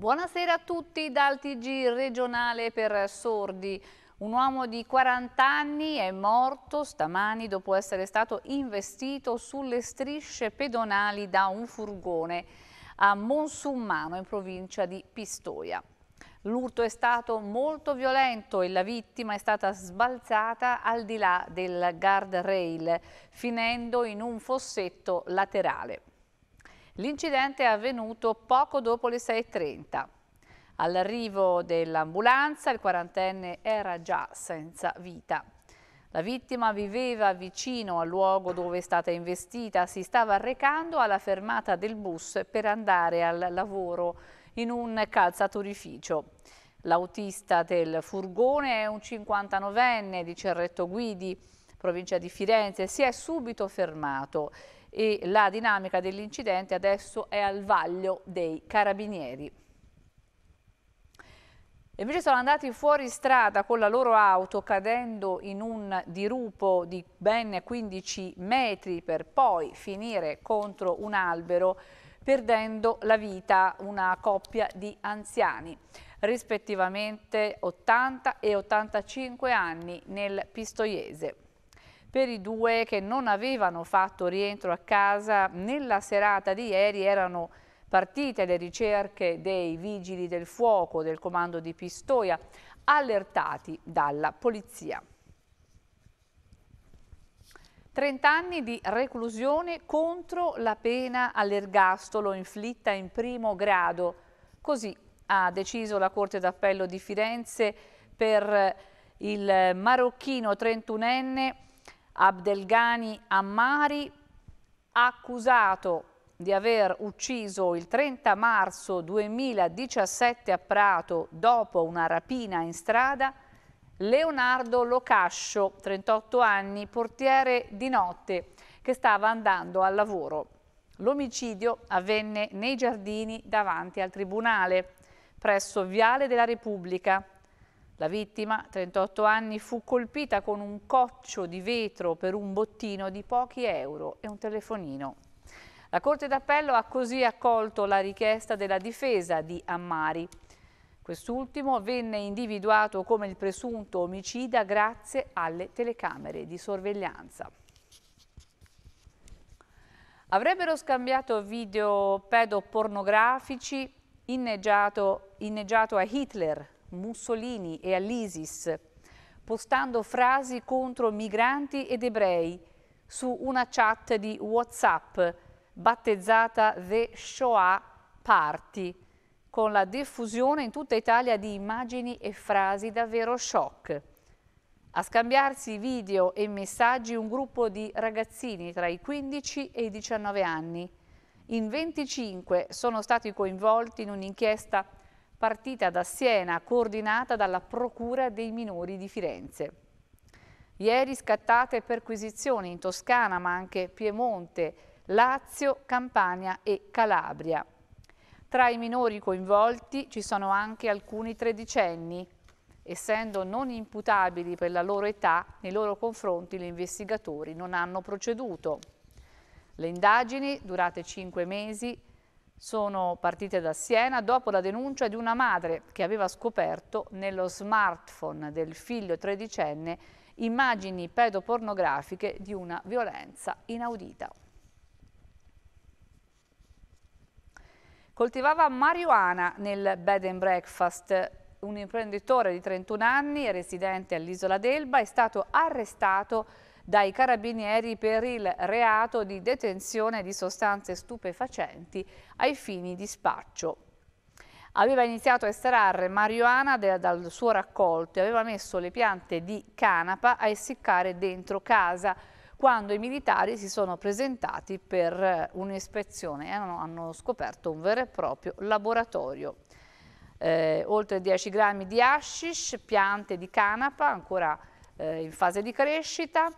Buonasera a tutti dal TG regionale per sordi. Un uomo di 40 anni è morto stamani dopo essere stato investito sulle strisce pedonali da un furgone a Monsummano in provincia di Pistoia. L'urto è stato molto violento e la vittima è stata sbalzata al di là del guardrail, finendo in un fossetto laterale. L'incidente è avvenuto poco dopo le 6.30. All'arrivo dell'ambulanza il quarantenne era già senza vita. La vittima viveva vicino al luogo dove è stata investita, si stava recando alla fermata del bus per andare al lavoro in un calzatorificio. L'autista del furgone è un 59enne di Cerretto Guidi, provincia di Firenze, si è subito fermato e la dinamica dell'incidente adesso è al vaglio dei carabinieri. Invece sono andati fuori strada con la loro auto cadendo in un dirupo di ben 15 metri per poi finire contro un albero perdendo la vita una coppia di anziani, rispettivamente 80 e 85 anni nel Pistoiese per i due che non avevano fatto rientro a casa nella serata di ieri erano partite le ricerche dei vigili del fuoco del comando di Pistoia allertati dalla polizia. 30 anni di reclusione contro la pena all'ergastolo inflitta in primo grado. Così ha deciso la Corte d'Appello di Firenze per il marocchino 31enne Abdelghani Ammari, accusato di aver ucciso il 30 marzo 2017 a Prato dopo una rapina in strada Leonardo Locascio, 38 anni, portiere di notte, che stava andando al lavoro. L'omicidio avvenne nei giardini davanti al Tribunale, presso Viale della Repubblica. La vittima, 38 anni, fu colpita con un coccio di vetro per un bottino di pochi euro e un telefonino. La Corte d'Appello ha così accolto la richiesta della difesa di Ammari. Quest'ultimo venne individuato come il presunto omicida grazie alle telecamere di sorveglianza. Avrebbero scambiato video pedopornografici inneggiato, inneggiato a Hitler Mussolini e all'ISIS, postando frasi contro migranti ed ebrei su una chat di WhatsApp battezzata The Shoah Party, con la diffusione in tutta Italia di immagini e frasi davvero shock. A scambiarsi video e messaggi un gruppo di ragazzini tra i 15 e i 19 anni. In 25 sono stati coinvolti in un'inchiesta partita da Siena, coordinata dalla Procura dei Minori di Firenze. Ieri scattate perquisizioni in Toscana, ma anche Piemonte, Lazio, Campania e Calabria. Tra i minori coinvolti ci sono anche alcuni tredicenni. Essendo non imputabili per la loro età, nei loro confronti gli investigatori non hanno proceduto. Le indagini, durate cinque mesi, sono partite da Siena dopo la denuncia di una madre che aveva scoperto nello smartphone del figlio tredicenne immagini pedopornografiche di una violenza inaudita. Coltivava marijuana nel bed and breakfast. Un imprenditore di 31 anni, residente all'isola d'Elba, è stato arrestato dai carabinieri per il reato di detenzione di sostanze stupefacenti ai fini di spaccio. Aveva iniziato a estrarre marijuana dal suo raccolto e aveva messo le piante di canapa a essiccare dentro casa quando i militari si sono presentati per un'ispezione e hanno scoperto un vero e proprio laboratorio. Eh, oltre 10 grammi di hashish, piante di canapa ancora eh, in fase di crescita,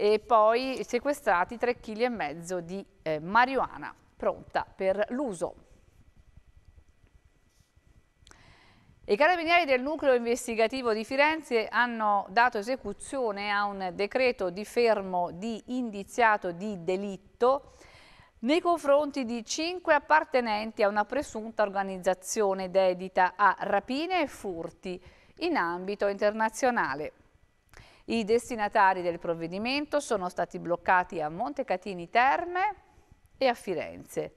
e poi sequestrati 3,5 kg di eh, marijuana pronta per l'uso. I carabinieri del nucleo investigativo di Firenze hanno dato esecuzione a un decreto di fermo di indiziato di delitto nei confronti di cinque appartenenti a una presunta organizzazione dedita a rapine e furti in ambito internazionale. I destinatari del provvedimento sono stati bloccati a Montecatini Terme e a Firenze.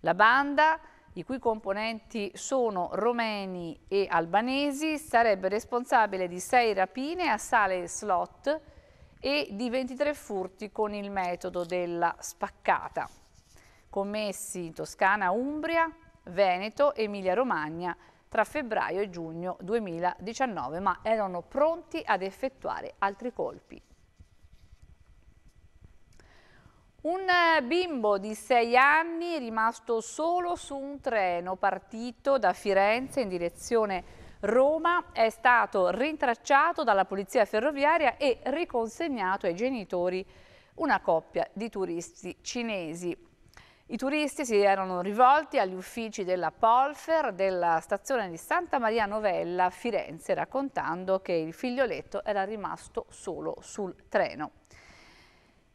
La banda, i cui componenti sono romeni e albanesi, sarebbe responsabile di sei rapine a sale e slot e di 23 furti con il metodo della spaccata, commessi in Toscana, Umbria, Veneto, Emilia-Romagna, tra febbraio e giugno 2019, ma erano pronti ad effettuare altri colpi. Un bimbo di sei anni rimasto solo su un treno partito da Firenze in direzione Roma è stato rintracciato dalla polizia ferroviaria e riconsegnato ai genitori una coppia di turisti cinesi. I turisti si erano rivolti agli uffici della Polfer della stazione di Santa Maria Novella a Firenze raccontando che il figlioletto era rimasto solo sul treno.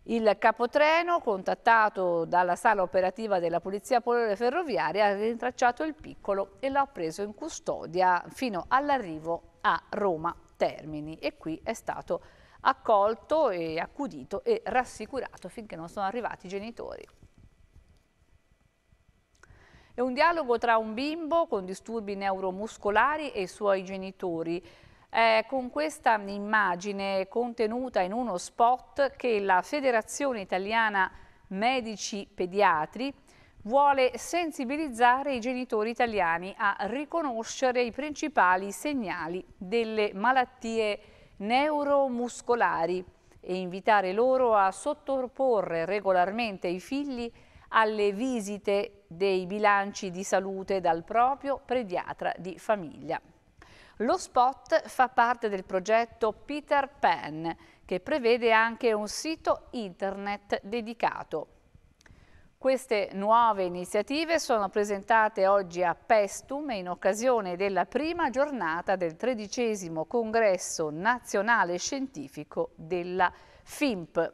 Il capotreno, contattato dalla sala operativa della Polizia Ferroviaria, ha rintracciato il piccolo e l'ha preso in custodia fino all'arrivo a Roma Termini e qui è stato accolto e accudito e rassicurato finché non sono arrivati i genitori. È un dialogo tra un bimbo con disturbi neuromuscolari e i suoi genitori. È con questa immagine contenuta in uno spot che la Federazione Italiana Medici Pediatri vuole sensibilizzare i genitori italiani a riconoscere i principali segnali delle malattie neuromuscolari e invitare loro a sottoporre regolarmente i figli alle visite dei bilanci di salute dal proprio pediatra di famiglia. Lo spot fa parte del progetto Peter Pan, che prevede anche un sito internet dedicato. Queste nuove iniziative sono presentate oggi a Pestum in occasione della prima giornata del tredicesimo congresso nazionale scientifico della FIMP.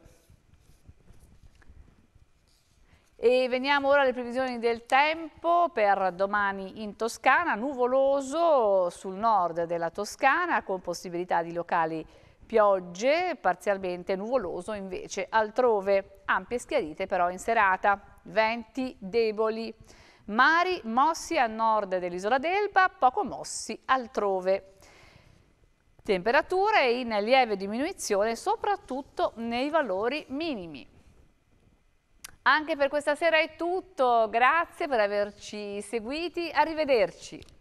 E veniamo ora alle previsioni del tempo per domani in Toscana, nuvoloso sul nord della Toscana con possibilità di locali piogge, parzialmente nuvoloso invece altrove, ampie schiarite però in serata, venti deboli, mari mossi a nord dell'isola d'Elba, poco mossi altrove. Temperature in lieve diminuzione soprattutto nei valori minimi. Anche per questa sera è tutto, grazie per averci seguiti, arrivederci.